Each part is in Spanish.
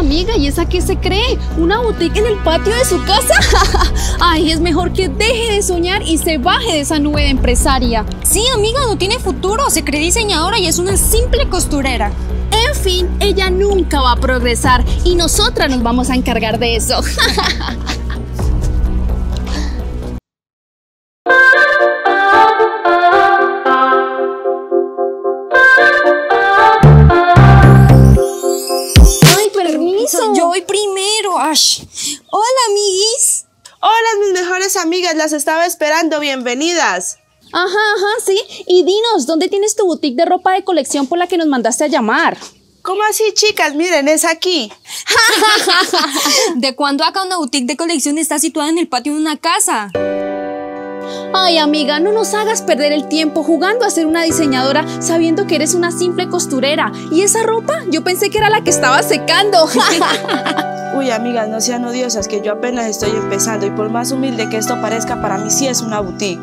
amiga, ¿y esa qué se cree? ¿Una boutique en el patio de su casa? Ay, es mejor que deje de soñar y se baje de esa nube de empresaria. Sí, amiga, no tiene futuro. Se cree diseñadora y es una simple costurera. En fin, ella nunca va a progresar y nosotras nos vamos a encargar de eso. voy primero. Ash. Hola, amiguis. Hola, mis mejores amigas, las estaba esperando, bienvenidas. Ajá, ajá, sí. Y dinos, ¿dónde tienes tu boutique de ropa de colección por la que nos mandaste a llamar? ¿Cómo así, chicas? Miren, es aquí. ¿De cuándo acá una boutique de colección está situada en el patio de una casa? Ay, amiga, no nos hagas perder el tiempo jugando a ser una diseñadora sabiendo que eres una simple costurera. ¿Y esa ropa? Yo pensé que era la que estaba secando. Uy, amigas, no sean odiosas, que yo apenas estoy empezando y por más humilde que esto parezca, para mí sí es una boutique.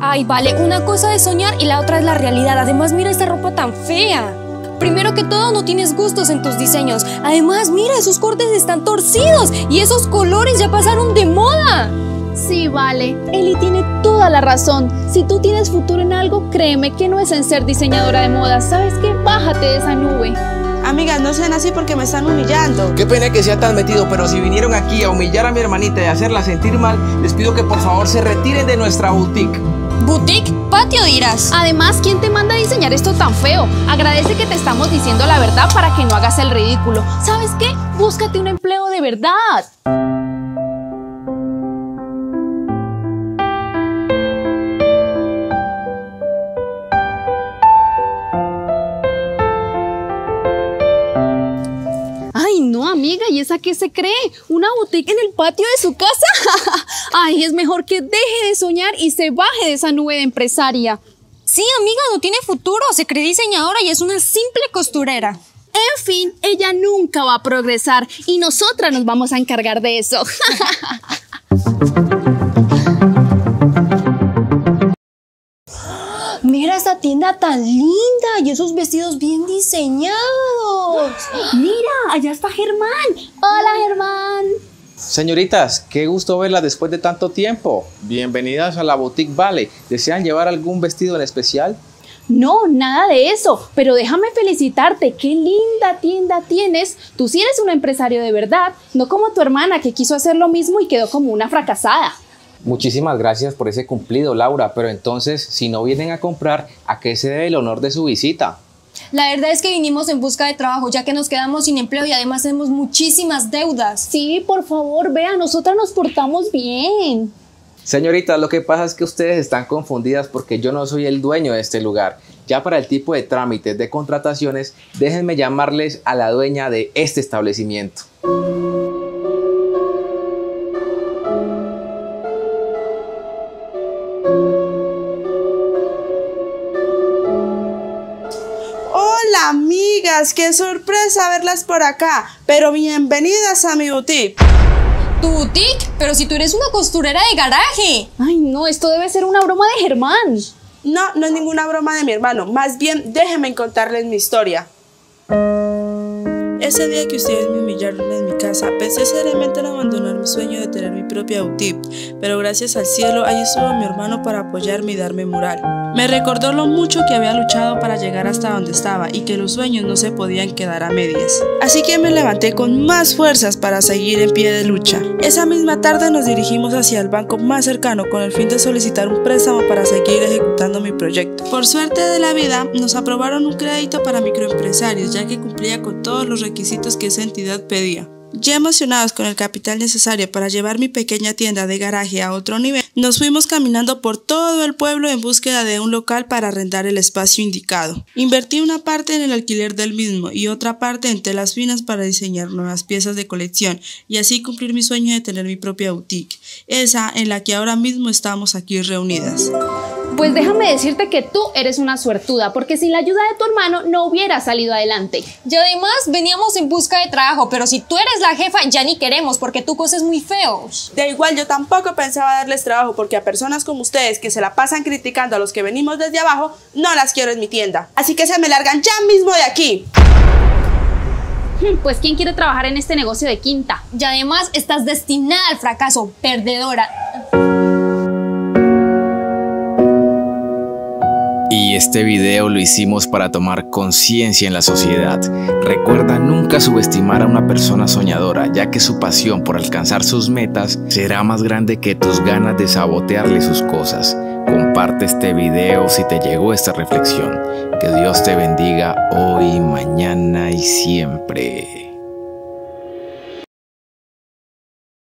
Ay, vale, una cosa es soñar y la otra es la realidad. Además, mira esta ropa tan fea. Primero que todo, no tienes gustos en tus diseños. Además, mira, esos cortes están torcidos y esos colores ya pasaron de moda. Sí, vale. Eli tiene toda la razón. Si tú tienes futuro en algo, créeme que no es en ser diseñadora de moda. ¿Sabes qué? Bájate de esa nube. Amigas, no sean así porque me están humillando. Qué pena que sea tan metido, pero si vinieron aquí a humillar a mi hermanita y hacerla sentir mal, les pido que por favor se retiren de nuestra boutique. Boutique, patio dirás. Además, ¿quién te manda a diseñar esto tan feo? Agradece que te estamos diciendo la verdad para que no hagas el ridículo. ¿Sabes qué? Búscate un empleo de verdad. Amiga, ¿y esa qué se cree? ¿Una boutique en el patio de su casa? Ay, es mejor que deje de soñar y se baje de esa nube de empresaria. Sí, amiga, no tiene futuro. Se cree diseñadora y es una simple costurera. En fin, ella nunca va a progresar y nosotras nos vamos a encargar de eso. Esa tienda tan linda y esos vestidos bien diseñados. Mira, allá está Germán. Hola, Germán. Señoritas, qué gusto verlas después de tanto tiempo. Bienvenidas a la Boutique Vale. ¿Desean llevar algún vestido en especial? No, nada de eso, pero déjame felicitarte, qué linda tienda tienes. Tú sí eres un empresario de verdad, no como tu hermana que quiso hacer lo mismo y quedó como una fracasada. Muchísimas gracias por ese cumplido, Laura, pero entonces, si no vienen a comprar, ¿a qué se debe el honor de su visita? La verdad es que vinimos en busca de trabajo, ya que nos quedamos sin empleo y además tenemos muchísimas deudas. Sí, por favor, vea, nosotras nos portamos bien. Señoritas, lo que pasa es que ustedes están confundidas porque yo no soy el dueño de este lugar. Ya para el tipo de trámites de contrataciones, déjenme llamarles a la dueña de este establecimiento. Qué sorpresa verlas por acá, pero bienvenidas a mi boutique. ¿Tu boutique? Pero si tú eres una costurera de garaje. Ay, no, esto debe ser una broma de Germán. No, no es ninguna broma de mi hermano, más bien déjenme contarles mi historia. Ese día que ustedes me humillaron en mi casa, pensé seriamente en abandonar mi sueño de tener mi propia boutique, pero gracias al cielo ahí estuvo mi hermano para apoyarme y darme moral. Me recordó lo mucho que había luchado para llegar hasta donde estaba y que los sueños no se podían quedar a medias. Así que me levanté con más fuerzas para seguir en pie de lucha. Esa misma tarde nos dirigimos hacia el banco más cercano con el fin de solicitar un préstamo para seguir ejecutando mi proyecto. Por suerte de la vida, nos aprobaron un crédito para microempresarios ya que cumplía con todos los requisitos que esa entidad pedía. Ya emocionados con el capital necesario para llevar mi pequeña tienda de garaje a otro nivel, nos fuimos caminando por todo el pueblo en búsqueda de un local para arrendar el espacio indicado. Invertí una parte en el alquiler del mismo y otra parte en telas finas para diseñar nuevas piezas de colección y así cumplir mi sueño de tener mi propia boutique, esa en la que ahora mismo estamos aquí reunidas. Pues déjame decirte que tú eres una suertuda, porque sin la ayuda de tu hermano no hubiera salido adelante. Y además veníamos en busca de trabajo, pero si tú eres la jefa ya ni queremos porque tu cosa es muy feo. De igual yo tampoco pensaba darles trabajo porque a personas como ustedes que se la pasan criticando a los que venimos desde abajo, no las quiero en mi tienda. Así que se me largan ya mismo de aquí. Hmm, Pues ¿quién quiere trabajar en este negocio de quinta? Y además estás destinada al fracaso, perdedora. Este video lo hicimos para tomar conciencia en la sociedad. Recuerda nunca subestimar a una persona soñadora, ya que su pasión por alcanzar sus metas será más grande que tus ganas de sabotearle sus cosas. Comparte este video si te llegó esta reflexión. Que Dios te bendiga hoy, mañana y siempre.